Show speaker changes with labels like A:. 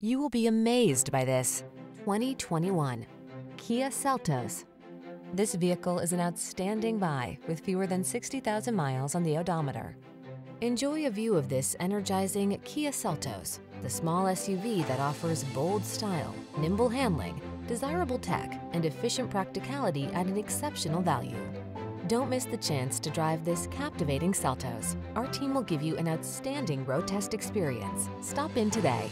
A: You will be amazed by this 2021 Kia Seltos. This vehicle is an outstanding buy with fewer than 60,000 miles on the odometer. Enjoy a view of this energizing Kia Seltos, the small SUV that offers bold style, nimble handling, desirable tech, and efficient practicality at an exceptional value. Don't miss the chance to drive this captivating Seltos. Our team will give you an outstanding road test experience. Stop in today.